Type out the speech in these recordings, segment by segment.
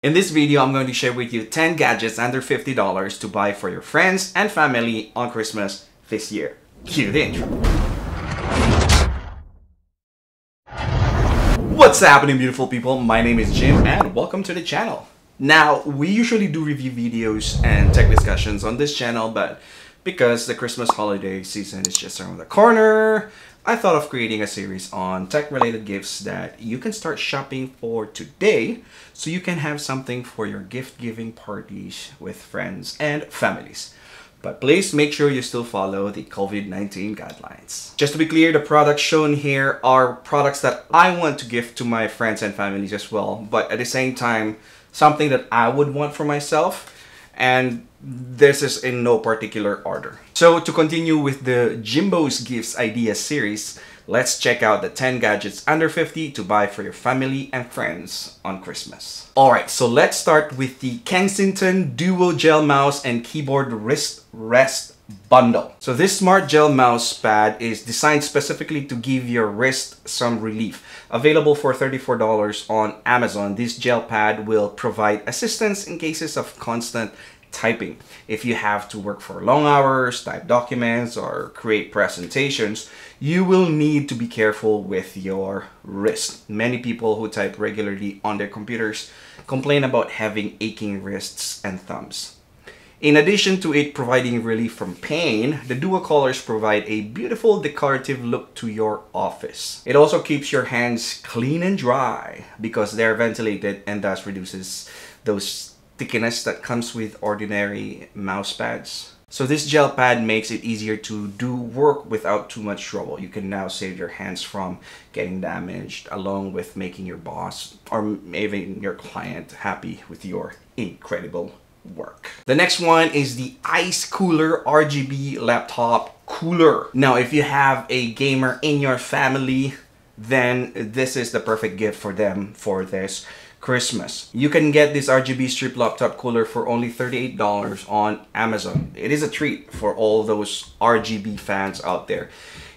In this video, I'm going to share with you 10 gadgets under $50 to buy for your friends and family on Christmas this year. Cue the intro. What's happening beautiful people? My name is Jim and welcome to the channel. Now, we usually do review videos and tech discussions on this channel, but because the Christmas holiday season is just around the corner, I thought of creating a series on tech-related gifts that you can start shopping for today so you can have something for your gift-giving parties with friends and families. But please make sure you still follow the COVID-19 guidelines. Just to be clear, the products shown here are products that I want to gift to my friends and families as well, but at the same time, something that I would want for myself and this is in no particular order. So to continue with the Jimbo's Gifts Ideas series, let's check out the 10 gadgets under 50 to buy for your family and friends on Christmas. Alright, so let's start with the Kensington Duo Gel Mouse and Keyboard Wrist Rest bundle. So this smart gel mouse pad is designed specifically to give your wrist some relief. Available for $34 on Amazon, this gel pad will provide assistance in cases of constant typing. If you have to work for long hours, type documents, or create presentations, you will need to be careful with your wrist. Many people who type regularly on their computers complain about having aching wrists and thumbs. In addition to it providing relief from pain, the dual colors provide a beautiful decorative look to your office. It also keeps your hands clean and dry because they're ventilated and thus reduces those stickiness that comes with ordinary mouse pads. So this gel pad makes it easier to do work without too much trouble. You can now save your hands from getting damaged along with making your boss or even your client happy with your incredible work. The next one is the Ice Cooler RGB laptop cooler. Now, if you have a gamer in your family, then this is the perfect gift for them for this Christmas. You can get this RGB strip laptop cooler for only $38 on Amazon. It is a treat for all those RGB fans out there.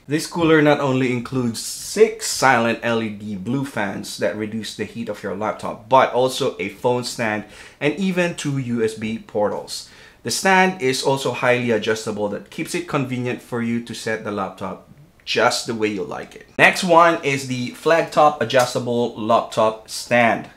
This cooler not only includes six silent LED blue fans that reduce the heat of your laptop, but also a phone stand and even two USB portals. The stand is also highly adjustable that keeps it convenient for you to set the laptop just the way you like it. Next one is the Flagtop adjustable laptop stand.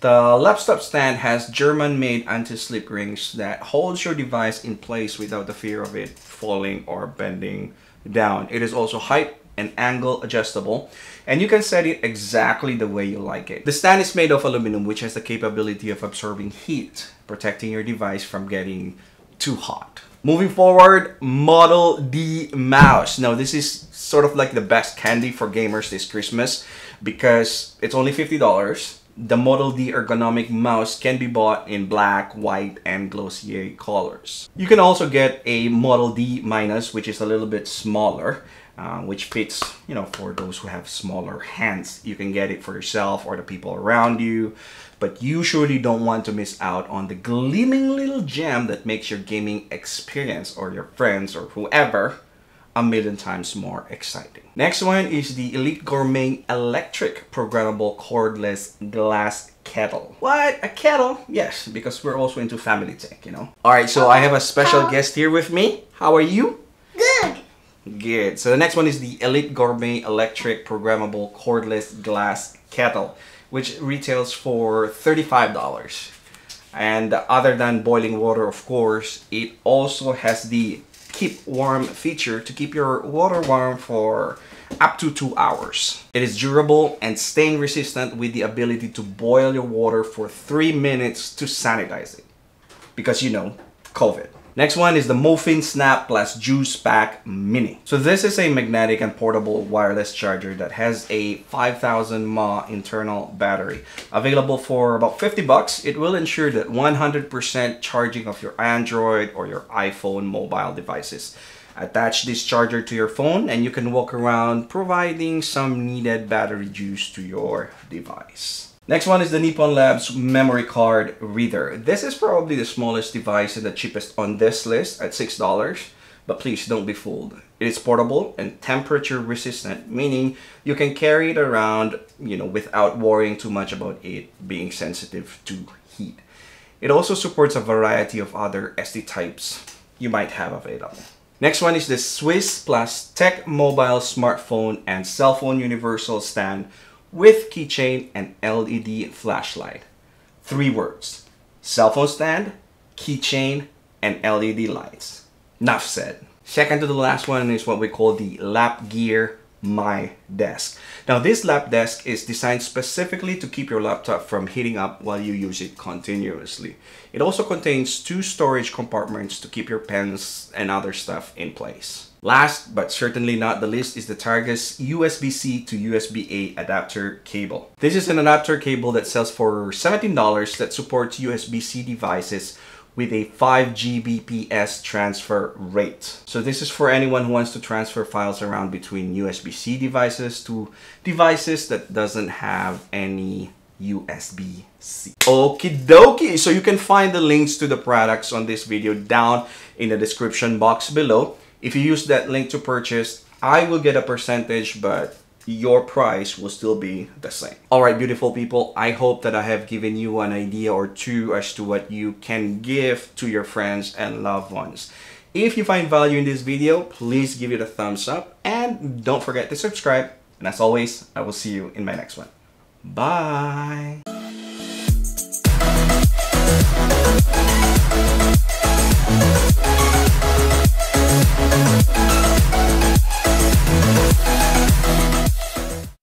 The laptop stand has German-made anti-slip rings that holds your device in place without the fear of it falling or bending down. It is also height and angle adjustable and you can set it exactly the way you like it. The stand is made of aluminum which has the capability of absorbing heat, protecting your device from getting too hot. Moving forward, Model D mouse. Now this is sort of like the best candy for gamers this Christmas because it's only $50 the Model D ergonomic mouse can be bought in black, white, and glossier colors. You can also get a Model D minus, which is a little bit smaller, uh, which fits, you know, for those who have smaller hands. You can get it for yourself or the people around you, but you surely don't want to miss out on the gleaming little gem that makes your gaming experience or your friends or whoever a million times more exciting. Next one is the Elite Gourmet Electric Programmable Cordless Glass Kettle. What? A kettle? Yes, because we're also into family tech, you know. Alright, so I have a special guest here with me. How are you? Good. Good. So the next one is the Elite Gourmet Electric Programmable Cordless Glass Kettle, which retails for $35. And other than boiling water, of course, it also has the keep warm feature to keep your water warm for up to two hours. It is durable and stain resistant with the ability to boil your water for three minutes to sanitize it. Because you know, COVID. Next one is the mophie Snap Plus Juice Pack Mini. So this is a magnetic and portable wireless charger that has a 5000 mAh internal battery. Available for about 50 bucks, it will ensure that 100% charging of your Android or your iPhone mobile devices. Attach this charger to your phone and you can walk around providing some needed battery juice to your device. Next one is the Nippon Labs memory card reader. This is probably the smallest device and the cheapest on this list at $6. But please don't be fooled. It is portable and temperature resistant, meaning you can carry it around, you know, without worrying too much about it being sensitive to heat. It also supports a variety of other SD types you might have available. Next one is the Swiss Plus Tech Mobile Smartphone and Cell Phone Universal Stand with keychain and LED flashlight. Three words. Cell phone stand, keychain, and LED lights. Enough said. Second to the last one is what we call the Lap Gear My Desk. Now this lap desk is designed specifically to keep your laptop from heating up while you use it continuously. It also contains two storage compartments to keep your pens and other stuff in place. Last but certainly not the least is the Targus USB-C to USB-A adapter cable. This is an adapter cable that sells for $17 that supports USB-C devices with a 5 Gbps transfer rate. So this is for anyone who wants to transfer files around between USB-C devices to devices that doesn't have any USB-C. Okie dokie! So you can find the links to the products on this video down in the description box below. If you use that link to purchase, I will get a percentage, but your price will still be the same. Alright beautiful people, I hope that I have given you an idea or two as to what you can give to your friends and loved ones. If you find value in this video, please give it a thumbs up and don't forget to subscribe. And as always, I will see you in my next one. Bye!